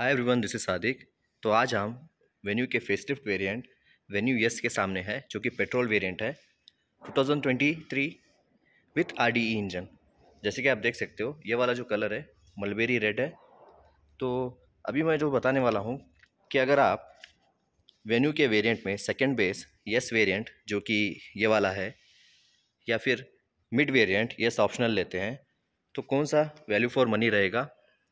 Hi everyone this is Sadiq तो आज हम वेन्यू के फेसलिफ्ट वेरिएंट वेन्यू यस के सामने है, जो कि पेट्रोल वेरिएंट है 2023 विथ आर इंजन जैसे कि आप देख सकते हो, ये वाला जो कलर है मलबेरी रेड है। तो अभी मैं जो बताने वाला हूँ कि अगर आप वेन्यू के वेरिएंट में सेकेंड बेस यस वेरिएंट जो कि ये वाला है, या फिर मिड वेरिएंट यस ऑप्शनल लेते हैं तो कौन सा वैल्यू फॉर मनी रहेगा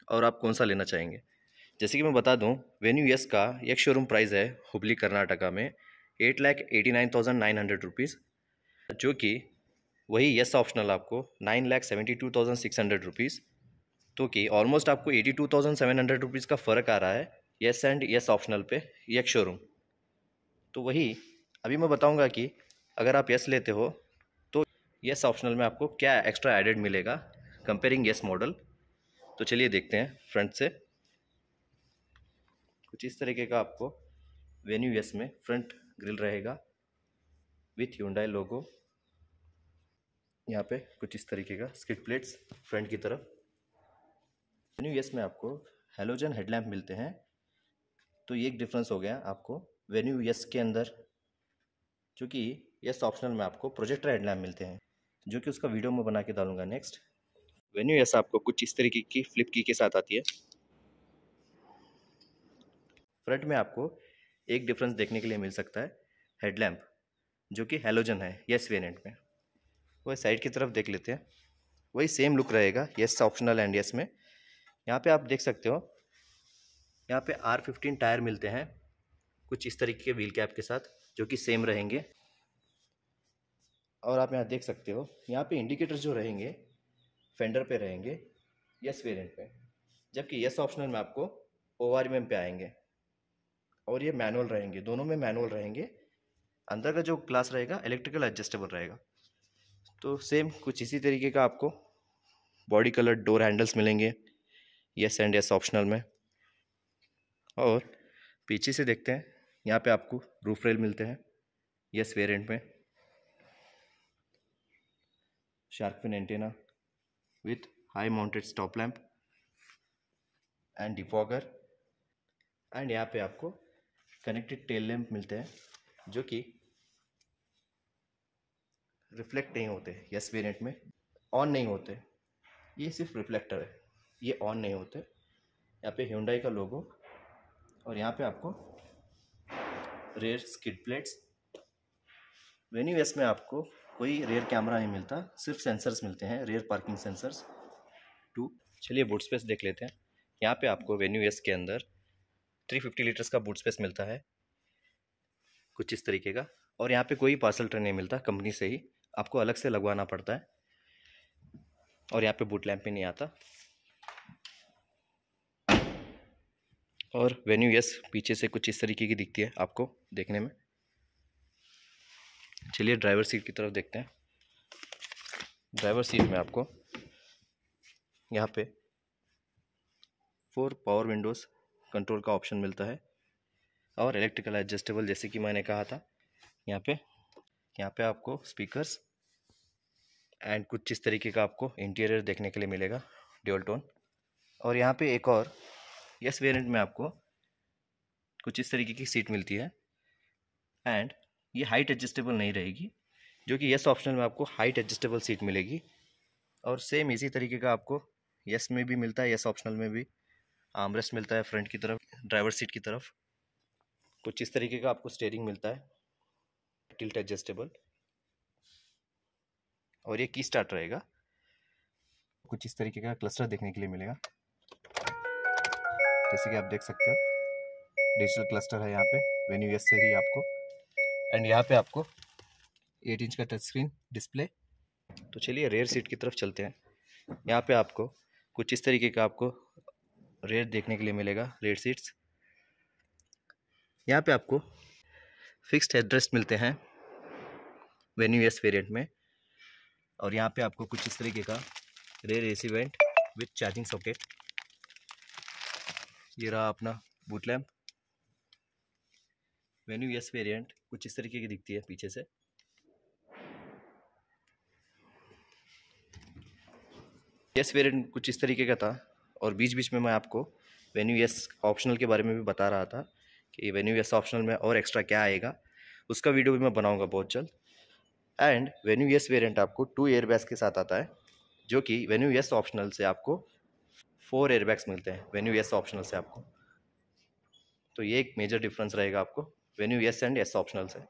और आप कौन सा लेना चाहेंगे? जैसे कि मैं बता दूँ वेन्यू यस का एक शोरूम प्राइस है हुबली कर्नाटका में eight lakh eighty nine thousand nine hundred rupees जो कि वही यस ऑप्शनल आपको nine lakh seventy two thousand six hundred rupees तो कि ऑलमोस्ट आपको eighty two thousand seven hundred rupees का फ़र्क आ रहा है यस एंड यस ऑप्शनल पे एक शोरूम तो वही, अभी मैं बताऊँगा कि अगर आप यस लेते हो तो यस ऑप्शनल में आपको क्या एक्स्ट्रा एडेड मिलेगा कंपेयरिंग यस मॉडल तो चलिए देखते हैं फ्रंट से। कुछ इस तरीके का आपको वेन्यू यस में फ्रंट ग्रिल रहेगा विथ ह्यूंडाई लोगो यहाँ पे कुछ इस तरीके का स्किट प्लेट्स फ्रंट की तरफ़। वेन्यू यस में आपको हेलोजन हेडलैम्प मिलते हैं। तो ये एक डिफरेंस हो गया आपको वेन्यू यस के अंदर, जो कि यस ऑप्शनल में आपको प्रोजेक्टर हेडलैम्प मिलते हैं, जो कि उसका वीडियो में बना के डालूँगा नेक्स्ट वेन्यू यस आपको कुछ इस तरीके की फ्लिप की के साथ आती है। फ्रंट में आपको एक डिफरेंस देखने के लिए मिल सकता है हेडलैम्प जो कि हेलोजन है यस वेरिएंट में। वह साइड की तरफ़ देख लेते हैं। वही सेम लुक रहेगा यस ऑप्शनल एंड यस में। यहाँ पे आप देख सकते हो, यहाँ पे आर फिफ्टीन टायर मिलते हैं, कुछ इस तरीके के व्हील कैप के साथ, जो कि सेम रहेंगे। और आप यहाँ देख सकते हो, यहाँ पे इंडिकेटर्स जो रहेंगे फेंडर पे रहेंगे यस वेरिएंट पे। जबकि यस ऑप्शनल में आपको ओ आर पे आएँगे। और ये मैनुअल रहेंगे, दोनों में मैनुअल रहेंगे। अंदर का जो ग्लास रहेगा, इलेक्ट्रिकल एडजस्टेबल रहेगा। तो सेम कुछ इसी तरीके का आपको बॉडी कलर डोर हैंडल्स मिलेंगे, यस एंड यस ऑप्शनल में। और पीछे से देखते हैं, यहाँ पे आपको रूफ रेल मिलते हैं, यस वेरिएंट में। Shark fin antenna with high mounted stop lamp and defogger. And यहाँ पे आपको कनेक्टेड टेल लैम्प मिलते हैं, जो कि रिफ्लेक्ट नहीं होते यस वेरिएंट में ऑन नहीं होते। ये सिर्फ़ रिफ्लेक्टर है, ये ऑन नहीं होते। यहाँ पे ह्यूंडाई का लोगो और यहाँ पे आपको rear skid plates Venue S में आपको कोई रेयर कैमरा नहीं मिलता, सिर्फ़ सेंसर्स मिलते हैं रेयर पार्किंग सेंसर्स टू चलिए बूट स्पेस देख लेते हैं। यहाँ पे आपको वेन्यू एस के अंदर थ्री फिफ्टी लीटर्स का बूट स्पेस मिलता है। कुछ इस तरीके का। और यहाँ पे कोई पार्सल ट्रे नहीं मिलता कंपनी से ही। आपको अलग से लगवाना पड़ता है। और यहाँ पे बूट लैम्प भी नहीं आता। और वेन्यू यस पीछे से कुछ इस तरीके की दिखती है आपको देखने में। चलिए ड्राइवर सीट की तरफ़ देखते हैं। ड्राइवर सीट में आपको यहाँ पे फोर पावर विंडोज़ कंट्रोल का ऑप्शन मिलता है। और इलेक्ट्रिकल एडजस्टेबल जैसे कि मैंने कहा था। यहाँ पे यहाँ पे आपको स्पीकर्स एंड कुछ इस तरीके का आपको इंटीरियर देखने के लिए मिलेगा ड्यूल टोन और यहाँ पे एक और यस वेरिएंट में आपको कुछ इस तरीके की सीट मिलती है। एंड ये हाइट एडजस्टेबल नहीं रहेगी, जो कि यस ऑप्शन में आपको हाइट एडजस्टेबल सीट मिलेगी। और सेम इसी तरीके का आपको यस में भी मिलता है यस ऑप्शनल में भी। आमरेस्ट मिलता है फ्रंट की तरफ़, ड्राइवर सीट की तरफ़। कुछ इस तरीके का आपको स्टेयरिंग मिलता है। टिल्ट एडजस्टेबल और ये की स्टार्ट रहेगा। कुछ इस तरीके का क्लस्टर देखने के लिए मिलेगा। जैसे कि आप देख सकते हो डिजिटल क्लस्टर है यहाँ पे वेन्यू एस से ही आपको। एंड यहाँ पे आपको एट इंच का टच स्क्रीन डिस्प्ले तो चलिए रेयर सीट की तरफ़ चलते हैं। यहाँ पे आपको कुछ इस तरीके का आपको रेयर देखने के लिए मिलेगा रेड सीट्स यहाँ पे आपको फिक्स्ड एड्रेस मिलते हैं वेन्यू एस वेरिएंट में। और यहाँ पे आपको कुछ इस तरीके का rear AC vent with charging socket ये रहा अपना boot lamp Venue S variant कुछ इस तरीके की दिखती है पीछे से। यस वेरिएंट कुछ इस तरीके का था। और बीच बीच में मैं आपको वेन्यू यस ऑप्शनल के बारे में भी बता रहा था कि वेन्यू एस ऑप्शनल में और एक्स्ट्रा क्या आएगा। उसका वीडियो भी मैं बनाऊँगा बहुत जल्द। एंड वेन्यू यस वेरिएंट आपको टू एयर बैग्स के साथ आता है, जो कि वेन्यू यस ऑप्शनल से आपको फोर एयर बैग्स मिलते हैं वेन्यू यस ऑप्शनल से आपको। तो ये एक मेजर डिफरेंस रहेगा आपको Venue S and S optional से।